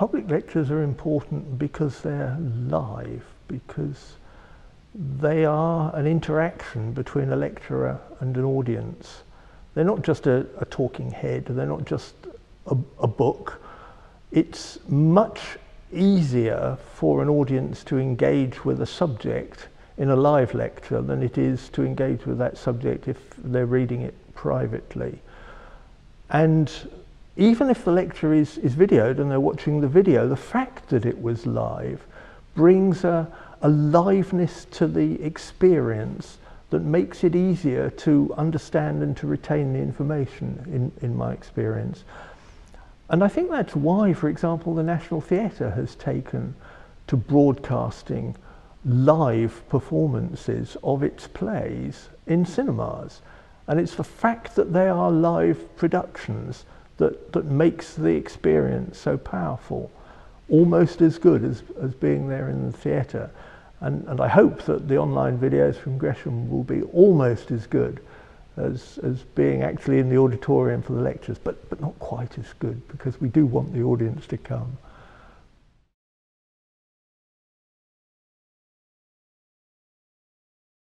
public lectures are important because they're live, because they are an interaction between a lecturer and an audience. They're not just a, a talking head, they're not just a, a book. It's much easier for an audience to engage with a subject in a live lecture than it is to engage with that subject if they're reading it privately. And even if the lecture is, is videoed and they're watching the video, the fact that it was live brings a, a liveness to the experience that makes it easier to understand and to retain the information in, in my experience. And I think that's why, for example, the National Theatre has taken to broadcasting live performances of its plays in cinemas. And it's the fact that they are live productions that, that makes the experience so powerful, almost as good as, as being there in the theatre. And, and I hope that the online videos from Gresham will be almost as good as, as being actually in the auditorium for the lectures, but, but not quite as good because we do want the audience to come.